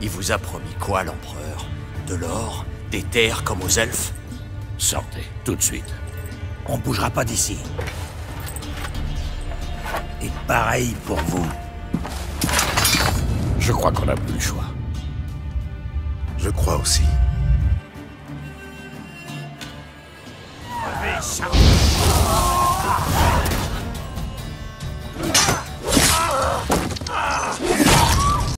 Il vous a promis quoi, l'empereur De l'or Des terres comme aux elfes Sortez, tout de suite. On bougera pas d'ici. Et pareil pour vous. Je crois qu'on n'a plus le choix. Je crois aussi.